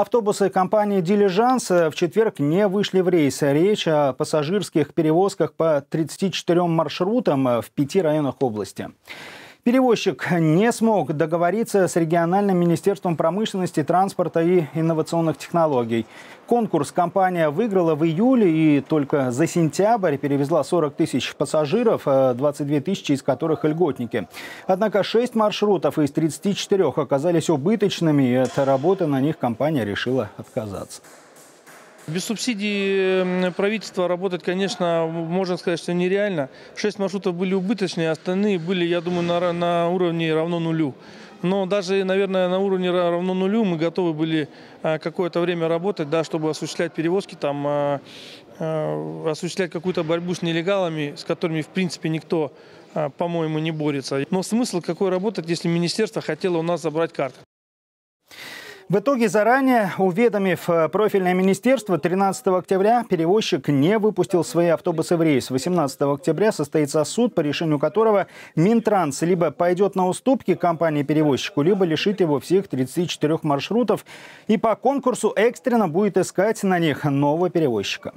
Автобусы компании «Дилижанс» в четверг не вышли в рейс. Речь о пассажирских перевозках по 34 маршрутам в пяти районах области. Перевозчик не смог договориться с региональным министерством промышленности, транспорта и инновационных технологий. Конкурс компания выиграла в июле и только за сентябрь перевезла 40 тысяч пассажиров, 22 э, тысячи из которых льготники. Однако 6 маршрутов из 34 оказались убыточными, и от работы на них компания решила отказаться. Без субсидий правительства работать, конечно, можно сказать, что нереально. Шесть маршрутов были убыточные, остальные были, я думаю, на, на уровне равно нулю. Но даже, наверное, на уровне равно нулю мы готовы были а, какое-то время работать, да, чтобы осуществлять перевозки, там, а, а, осуществлять какую-то борьбу с нелегалами, с которыми, в принципе, никто, по-моему, не борется. Но смысл какой работать, если министерство хотело у нас забрать карты? В итоге, заранее уведомив э, профильное министерство, 13 октября перевозчик не выпустил свои автобусы в рейс. 18 октября состоится суд, по решению которого Минтранс либо пойдет на уступки компании-перевозчику, либо лишит его всех 34 маршрутов и по конкурсу экстренно будет искать на них нового перевозчика.